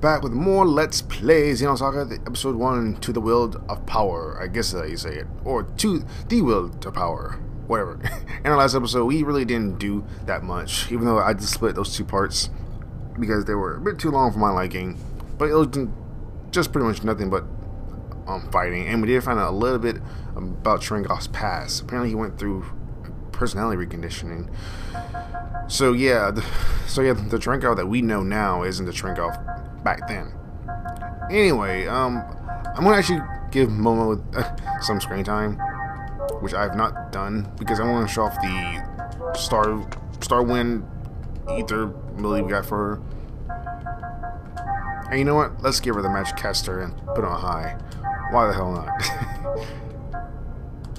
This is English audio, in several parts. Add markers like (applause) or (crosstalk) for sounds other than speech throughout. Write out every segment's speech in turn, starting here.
back with more Let's Play Xenosaga Saga, episode 1 to the Will of Power, I guess that's how you say it, or to the Will to Power, whatever. (laughs) In our last episode, we really didn't do that much, even though I just split those two parts because they were a bit too long for my liking, but it was just pretty much nothing but um, fighting, and we did find out a little bit about Sharingan's past. Apparently he went through personality reconditioning. So yeah, the, so yeah, the Trinkle that we know now isn't the Trinkle back then. Anyway, um, I'm gonna actually give Momo uh, some screen time, which I have not done because I want to show off the Star Star Wind Ether ability we got for her. And you know what? Let's give her the Magic Caster and put on high. Why the hell not? (laughs)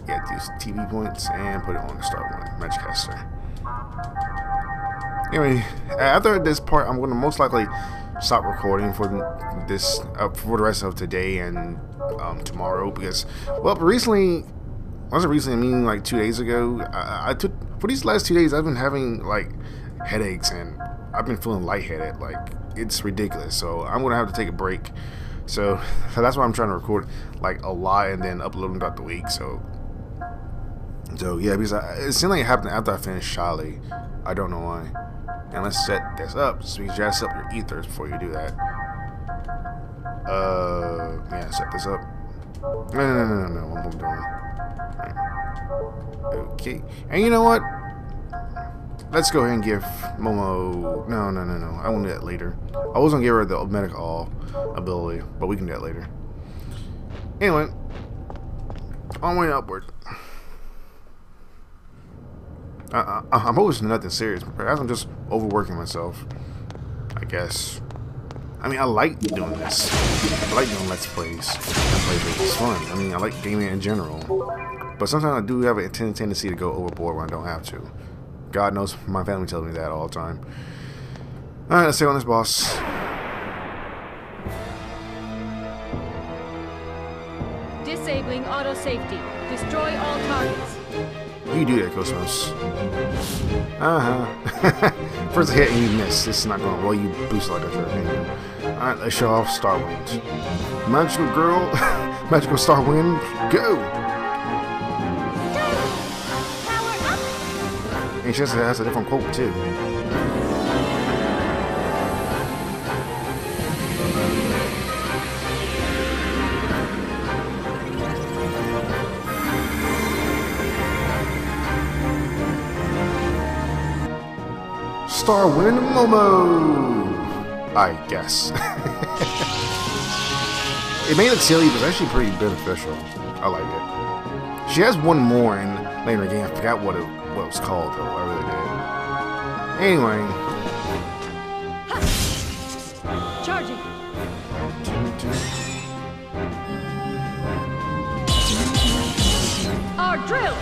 Get these TV points and put it on the Star Wind Magic Caster. Anyway, after this part, I'm going to most likely stop recording for this uh, for the rest of today and um, tomorrow because, well, recently, wasn't recently, I mean like two days ago, I, I, took for these last two days I've been having like headaches and I've been feeling lightheaded. Like it's ridiculous. So I'm gonna have to take a break. So, so (laughs) that's why I'm trying to record like a lot and then upload them throughout the week. So, so yeah, because I, it seemed like it happened after I finished Charlie. I don't know why. And let's set this up so you jazz up your ethers before you do that. Uh, yeah, set this up. No, no, no, no, no, I'm. Okay, and you know what? Let's go ahead and give Momo. No, no, no, no. I want to do that later. I was gonna give her the medic all ability, but we can do that later. Anyway, on way upward. I, I, am always nothing serious. Perhaps I'm just overworking myself. I guess. I mean, I like doing this. I like doing Let's Plays. Let's It's fun. I mean, I like gaming in general. But sometimes I do have a tendency to go overboard when I don't have to. God knows my family tells me that all the time. Alright, let's take on this boss. Disabling auto safety. Destroy all targets. You do that, KOS-MOS. Uh-huh. (laughs) First hit and you miss. This is not going well. You boost like a jerk. Alright, let's show off Starwind. Magical Girl, (laughs) Magical Starwind, go! And she has a different quote, too. Starwind Momo! I guess. (laughs) it may look silly, but it's actually pretty beneficial. I like it. She has one more in later in the game. I forgot what it, what it was called, though. I really did. Anyway. Charging. Our drill!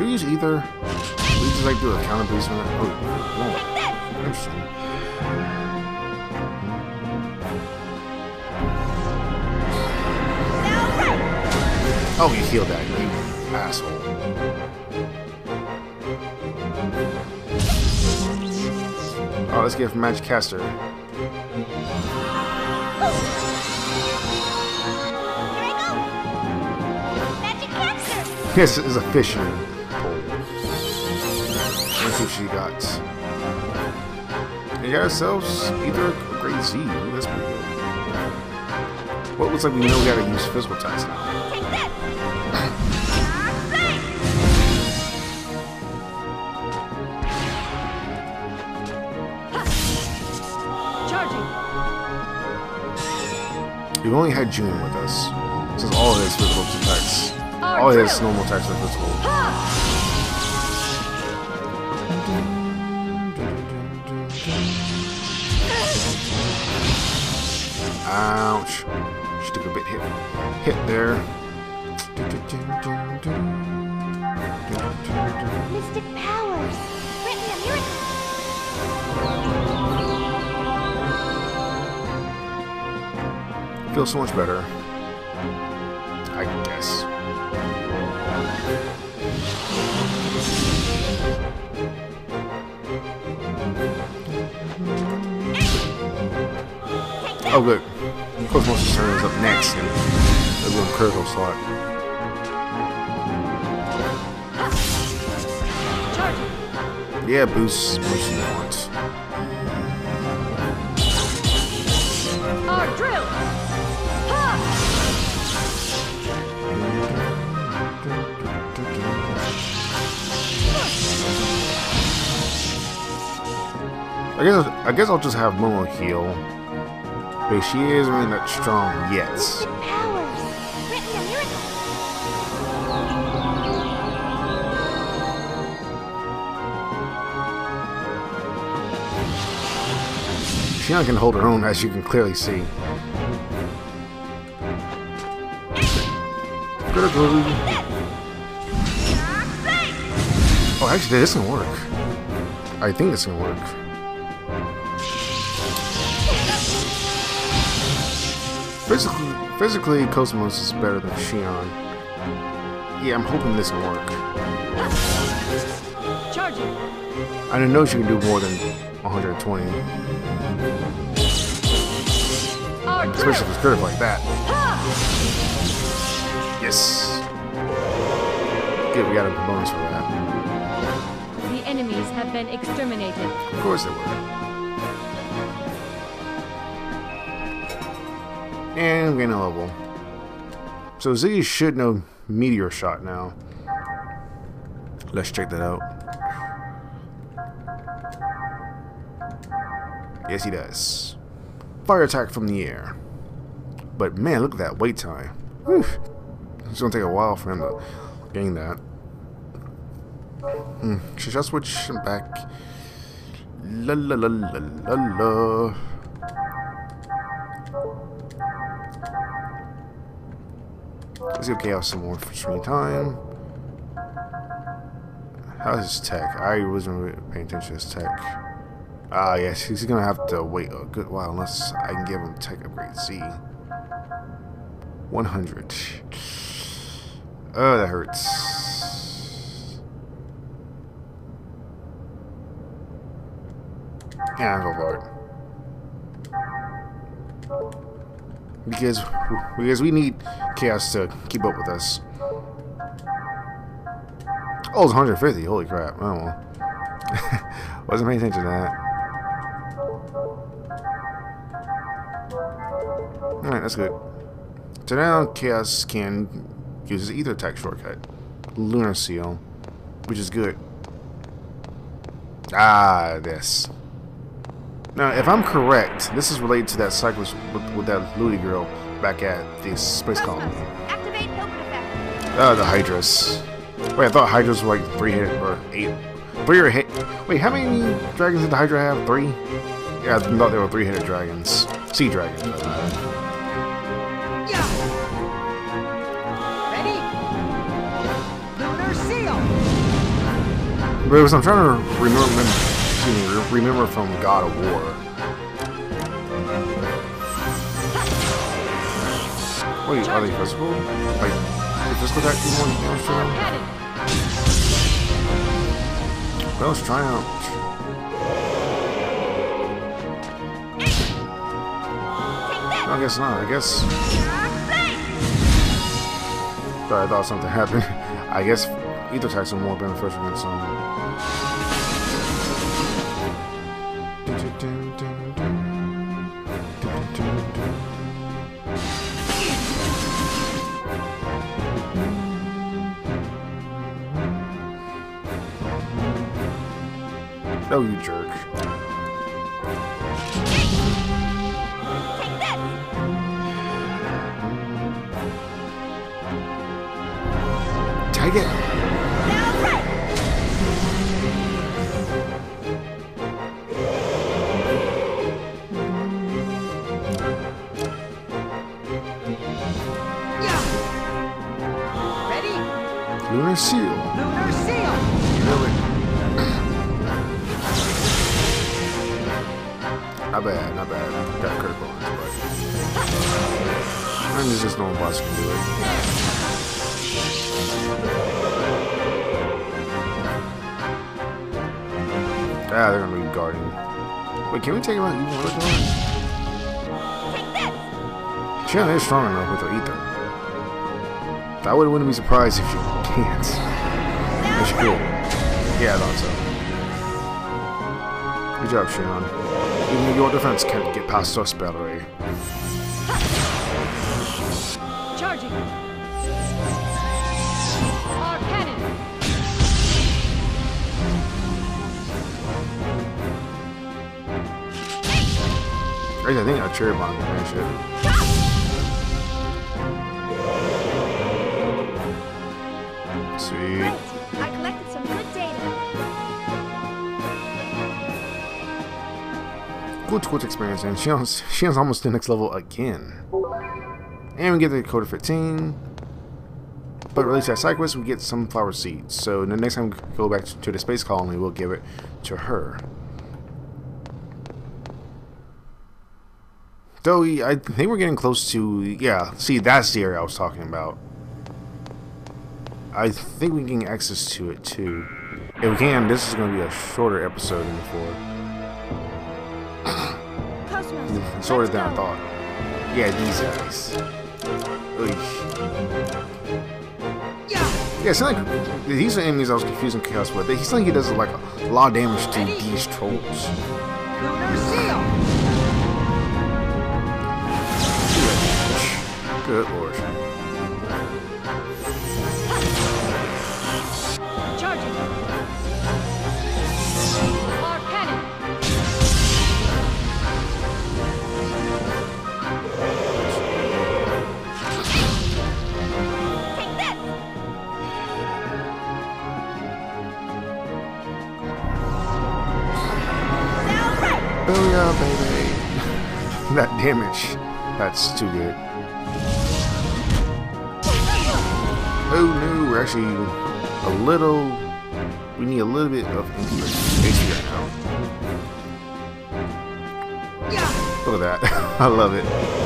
Should we use ether? We just like do a counter boost on it. Oh, whoa. Interesting. Oh, you healed that, you asshole. Oh, let's get Magic Caster. This is a fishing pole. Let's see what she got. And got ourselves either a great Z. That's pretty good. Well, it looks like we know we gotta use physical attacks now. Charging. We've only had June with us. This is all his physical attacks. Oh, all his normal attacks are physical. Ouch. She took a bit hit, hit there. Mystic powers! Grant! Feels so much better. I guess. Oh, good. KOS-MOS turn is up next, and go in critical slot. Yeah, boost, boost you want. Our drill. Ha! I guess I guess I'll just have Momo heal. But she isn't really that strong yet. She powers. Grant me a miracle. Shion can hold her own, as you can clearly see. Oh, actually, this can work. I think this can work. Physically, physically, KOS-MOS is better than Shion. Yeah, I'm hoping this will work. Charging. I didn't know she can do more than 120, especially if it's like that. Ha! Yes. Good, we got a bonus for that. The enemies have been exterminated. Of course they were. And gain a level. So Ziggy should know Meteor Shot now. Let's check that out. Yes, he does. Fire attack from the air. But man, look at that wait time. Whew. It's gonna take a while for him to gain that. Hmm. Should I switch back? La la la la la la. Let's go chaos some more for screen time. How's his tech? I wasn't paying attention to his tech. Ah, yes, he's gonna have to wait a good while unless I can give him tech upgrade Z. 100. Oh, that hurts. Yeah, I'll go for it. Because, because we need Chaos to keep up with us. Oh, it's 150. Holy crap. Oh, well. (laughs) Wasn't paying attention to that. Alright, that's good. So now Chaos can use his Ether attack shortcut. Lunar Seal. Which is good. Ah, this. Now, if I'm correct, this is related to that cyclist with, with that Ludi girl back at the space colony. Activate Hilbert effect. Uh, the Hydras. Wait, I thought Hydras were like three hit or eight. Three or hit. Wait, how many dragons did the Hydra have? Three? Yeah, I thought they were three headed dragons. Sea dragons. Ready? Lunar seal. But was, I'm trying to remember, me, remember from God of War. Wait, are they physical? Like, the physical attack do more damage to them? Well, let's try out. I guess not. I guess. Sorry, I thought something happened. (laughs) I guess ether attacks are more beneficial than some. Oh, you jerk. Take it. Ready? Lunar Seal. Lunar seal. Not bad, not bad. Got critical on this, but. And there's just no boss can do it. Ah, they're gonna be guarding. Wait, can we take him out even one? Shion is strong enough with her ether. I would, wouldn't be surprised if she (laughs) can't. She could. Yeah, I thought so. Good job, Shion. Even your defense can't get past spell array. Charging. Our cannon. Actually, I think I cherry bomb and shit. Sweet. Cool Twitch experience, and Shion's, Shion's almost to the next level again. And we get the Coda 15. But release that side quest, we get some flower seeds. So the next time we go back to the space colony, we'll give it to her. Though I think we're getting close to yeah. See, that's the area I was talking about. I think we can get access to it too. If we can, this is going to be a shorter episode than before. Let's than I thought. Yeah, these guys. Yeah, it's like these are enemies I was confusing chaos with. He's like he does like a lot of damage to these trolls. Good lord. Booyah, baby. (laughs) that damage. That's too good. Oh knew we're actually a little. We need a little bit of HP right now. Look at that. (laughs) I love it.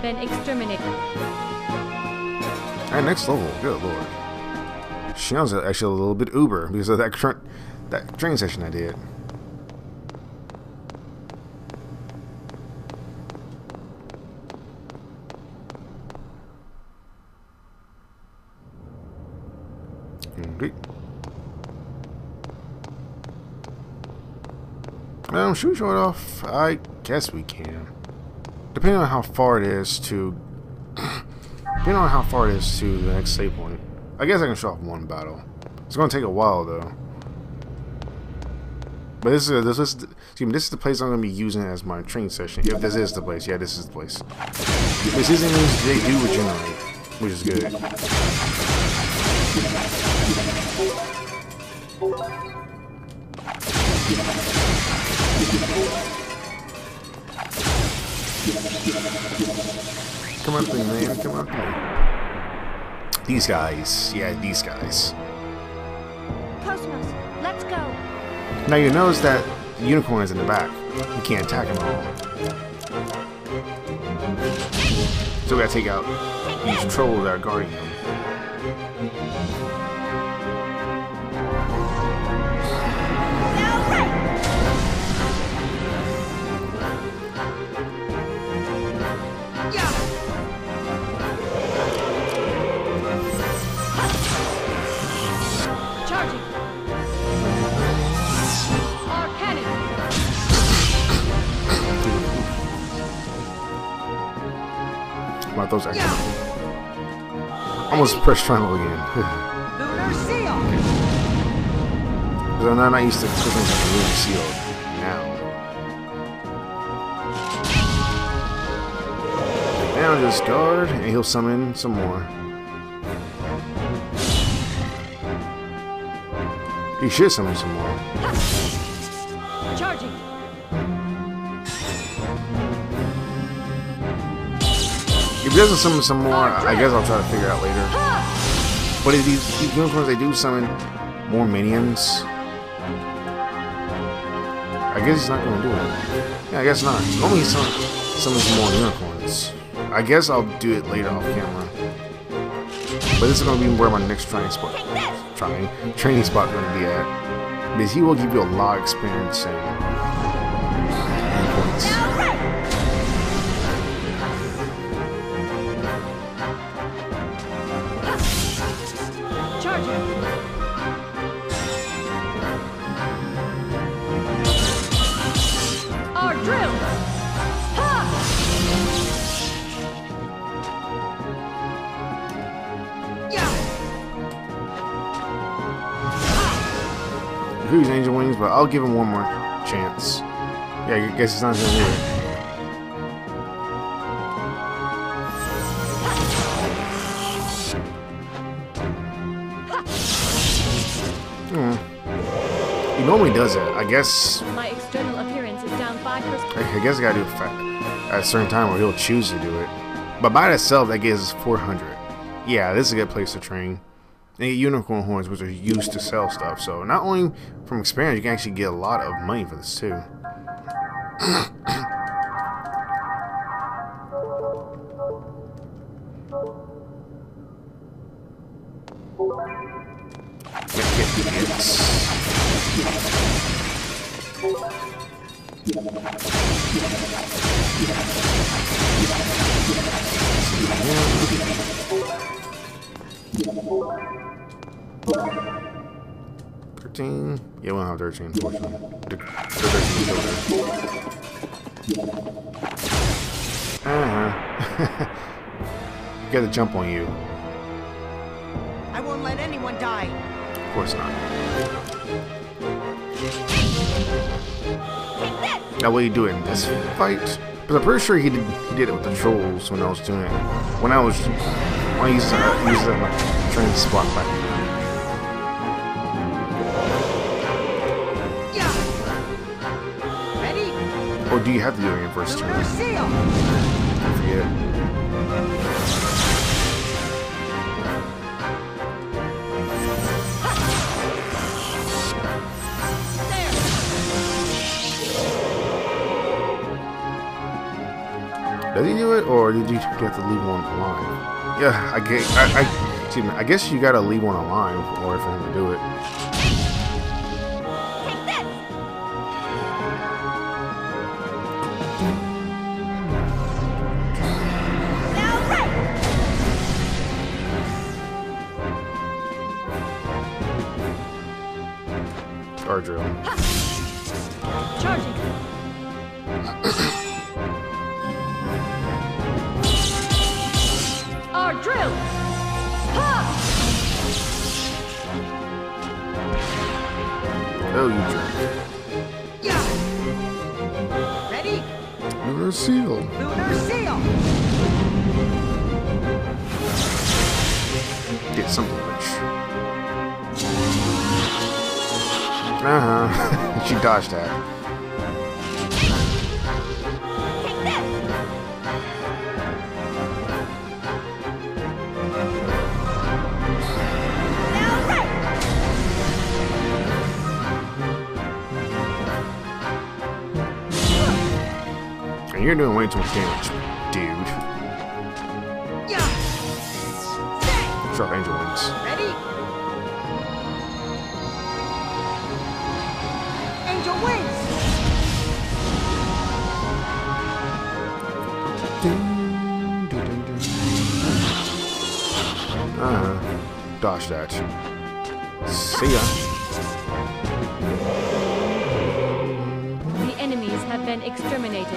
Have been exterminated. Alright, next level. Good lord. Shion's actually a little bit uber because of that tra- that training session I did. Okay. Um, should we show it off? I guess we can. Depending on how far it is to Depending on how far it is to the next save point. I guess I can show off one battle. It's gonna take a while though. But this is this is excuse me, this is the place I'm gonna be using as my training session. If this is the place, yeah, this is the place. This isn't means they do regenerate, which is good. Come on, thing, man. Come on. thing. These guys, yeah, these guys. KOS-MOS, let's go. Now you notice that the unicorn is in the back. You can't attack him at all. So we gotta take out these trolls that are guarding him. Those extra. Almost press triangle again. Lunar seal. Because I'm not, used to clicking like really sealed now. Now just guard, and he'll summon some more. He should summon some more. Charging. Doesn't summon some more, I guess I'll try to figure out later. But if these, these unicorns, they do summon more minions. I guess he's not going to do it. Yeah, I guess not. Only he summon, summons more unicorns. I guess I'll do it later off camera. But this is gonna be where my next training spot, trying training spot gonna be at, because he will give you a lot of experience and points. Could use Angel Wings, but I'll give him one more chance. Yeah, I guess it's not gonna do it. normally does it. I guess. My external appearance is down five. I guess I gotta do it at a certain time, or he'll choose to do it. But by itself, that gives us 400. Yeah, this is a good place to train. They get unicorn horns, which are used to sell stuff. So not only from experience, you can actually get a lot of money for this too. (coughs) Get the eggs. 13? Yeah, we don't have 13, unfortunately. The, the 13 Uh-huh. (laughs) gotta jump on you. I won't let anyone die. Of course not. That way you do it in this fight. But I'm pretty sure he did he did it with the trolls when I was doing it. When I was when I used to use it in my training spot back then. Yeah! Ready? Or do you have to do it in your first turn? I forget. Does he do it, or did you have to leave one alive? Yeah, I get. I, me, I guess you gotta leave one alive in order for him to do it. Oh, you jerk. Yeah! Ready? Lunar seal. Lunar seal! Get something rich. Uh huh. (laughs) she dodged that. And you're doing way too much damage, dude. Yeah! Sharp angel wings. Ready? Angel wings! Uh huh. Dodge that. See ya. Been exterminated.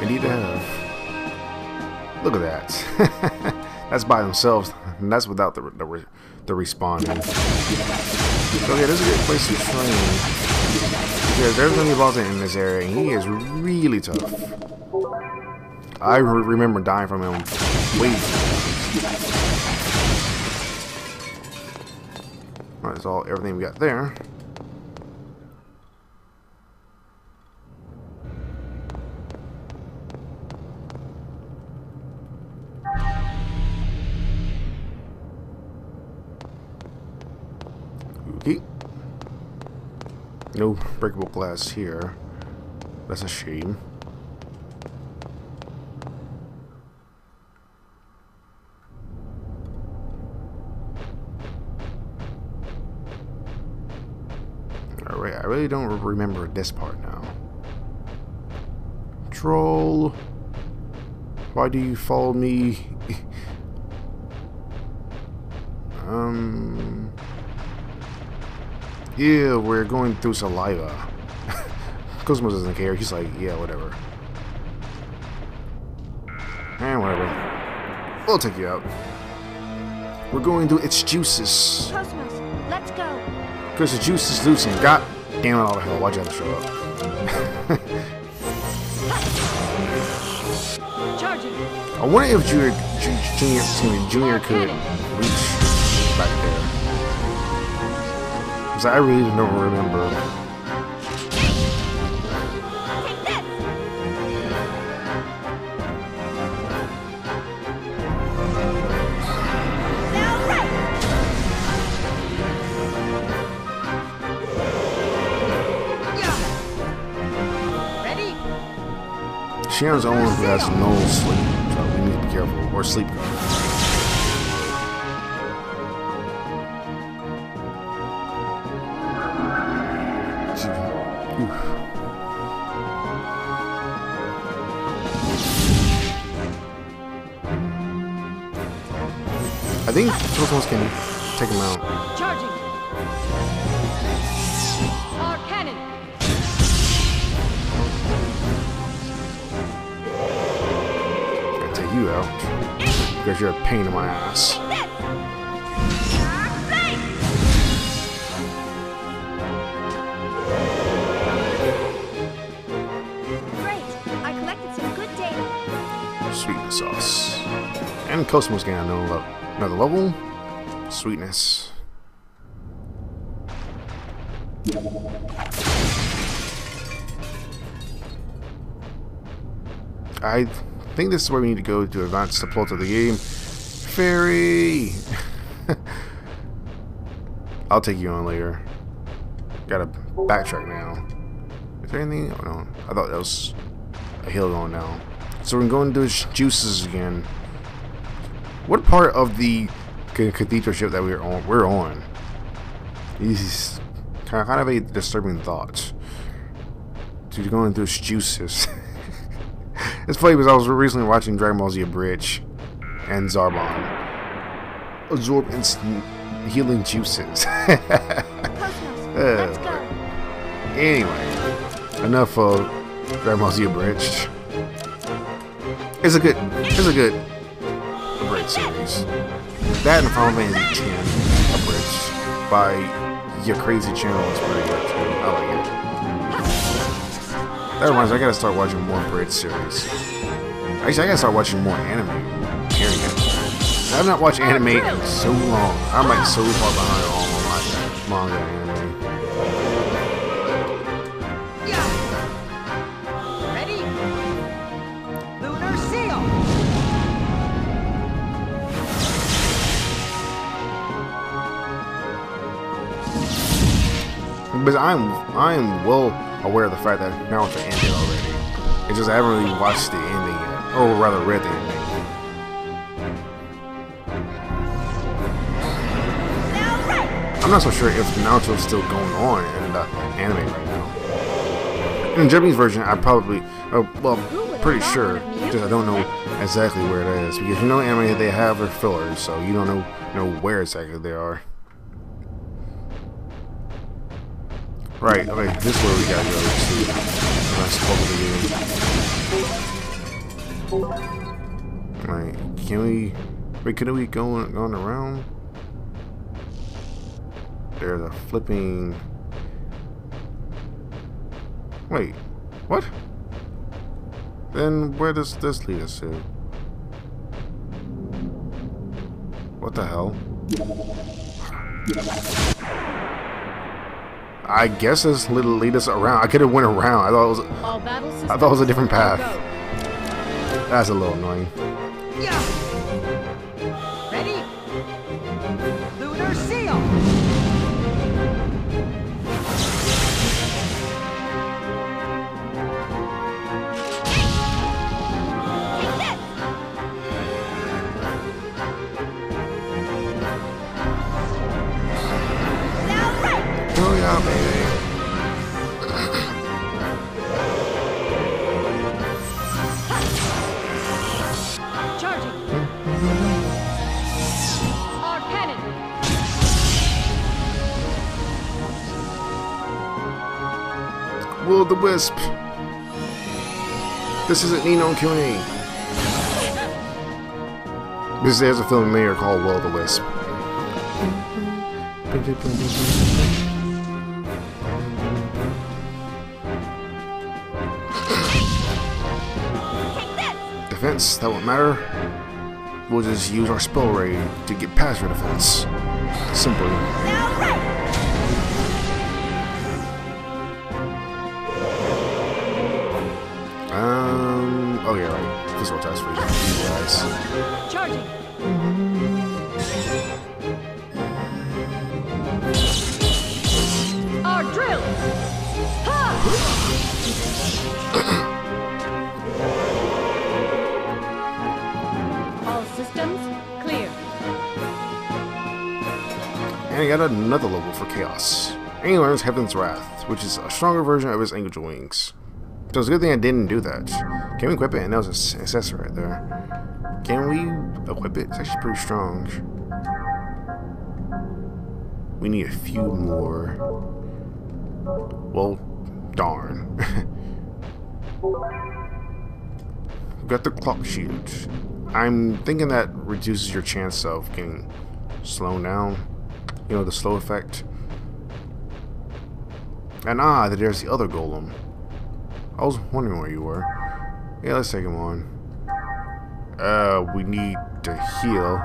Indeed, they have. Look at that. (laughs) that's by themselves, and that's without the the, the respawning. So yeah, this is a good place to train because there's gonna be in this area, and he is really tough. I re- remember dying from him. Alright, that's all everything we got there. No breakable glass here. That's a shame. Alright, I really don't remember this part now. Troll! Why do you follow me? (laughs) um... Yeah, we're going through saliva. (laughs) KOS-MOS doesn't care. He's like, yeah, whatever. And whatever. We'll take you out. We're going through its juices. KOS-MOS, let's go. Because the juice is loosened. God damn it all the hell. Why'd you have to show up? (laughs) Charging. I wonder if Junior, Ju- Junior, Junior could reach back there. Because I really don't remember. The only who has no sleep. So we need to be careful. Or sleep. I think KOS-MOS can take him out. Charging. Our cannon. Gonna take you out. Because you're a pain in my ass. This. Great. I collected some good data. Sweetness sauce. And KOS-MOS gain another, le- another level. Sweetness. I think this is where we need to go to advance the plot of the game. Fairy! (laughs) I'll take you on later. Gotta backtrack now. Is there anything? Oh no. I thought that was a hill going down. So we're going to do juices again. What part of the cathedral ship that we're on? We're on. He's kind of, a disturbing thought. Dude, going through juices. (laughs) it's funny because I was recently watching Dragon Ball Z Abridged and Zarbon absorb instant healing juices. (laughs) KOS-MOS. Uh, anyway, enough of Dragon Ball Z Abridged. It's a good, it's a good series. That and Final Fantasy X abridged by your crazy channel is pretty good too. I like it. That reminds me, I gotta start watching more abridged series. Actually, I gotta start watching more anime. Period. I have not watched anime in so long. I'm like so far behind all my manga But I'm I'm well aware of the fact that Naruto ended already. It's just I haven't really watched the ending yet, or rather read the ending. Now. I'm not so sure if Naruto's still going on in the anime right now. In the Japanese version, I probably, uh, well, pretty sure, because I don't know exactly where it is. Because you know, anime they have their fillers, so you don't know know where exactly they are. Right, okay, this is where we gotta go. See, let's talk the game. Right, can we? Wait, can we go going around? There's a flipping. Wait, what? Then where does this lead us to? What the hell? I guess this little lead us around. I could have went around. I thought it was. I thought it was a different path. That's a little annoying. Yeah. Will the Wisp. This isn't Ni no Kuni. This there's a film mayor called Will the Wisp. Defense, that won't matter. We'll just use our spell ray to get past your defense. Simply. Oh yeah, right. Physical test for you guys. Charging. Mm-hmm. Our drill. Ha! All systems clear. And he got another level for Chaos. And he learns Heaven's Wrath, which is a stronger version of his Angel Wings. So it's a good thing I didn't do that. Can we equip it? And that was an accessory right there. Can we equip it? It's actually pretty strong. We need a few more. Well, darn. We've (laughs) got the clock shield. I'm thinking that reduces your chance of getting slowed down. You know, the slow effect. And ah, there's the other golem. I was wondering where you were. Yeah, let's take him on. Uh, we need to heal.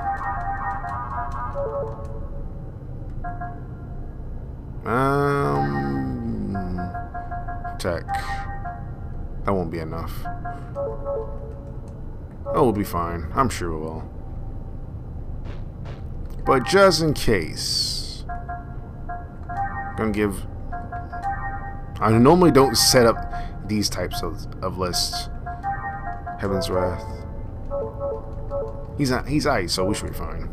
Um, tech. That won't be enough. Oh, we'll be fine. I'm sure we will. But just in case, gonna give. I normally don't set up these types of, of lists. Heaven's Wrath. He's not, he's ice, so we should be fine.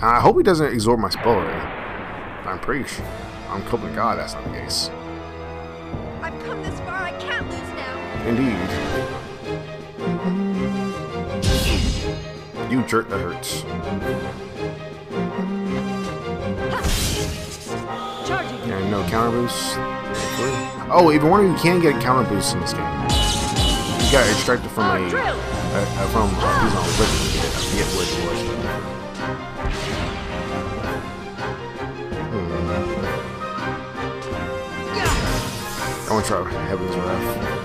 I hope he doesn't absorb my spell. I'm pretty sure. I'm hoping God that's not the case. I've come this far, I can't lose now. Indeed. You jerk, that hurts. Charging. And no counter boost. Oh, even of you can get a counter boosts in this game. You got extracted from a uh, uh, from he's on Wizard. I forget which was. Hmm. I want to try Heaven's Wrath.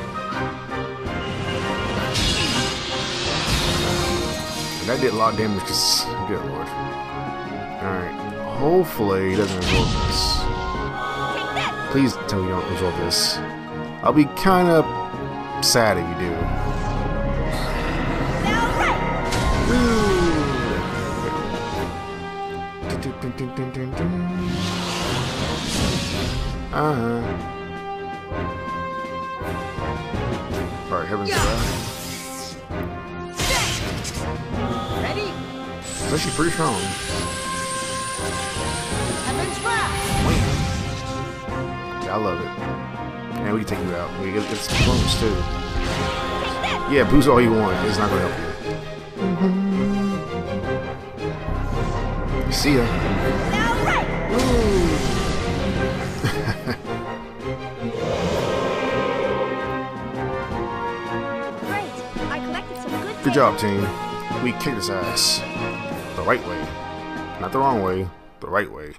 And that did a lot of damage because good lord. Alright. Hopefully he doesn't absorb this. Please tell me you don't absorb this. I'll be kinda sad if you do. Uh-huh. Alright, Heaven's Wrath. Ready? It's actually pretty strong. Heaven's Wrath! Yeah, I love it. And we can take you out. We get, get some too. Yeah, boost all you want. It's not gonna help you. Mm-hmm. See ya. Now right! Great! I collected some good Good job, team. We kicked his ass. The right way. Not the wrong way, the right way.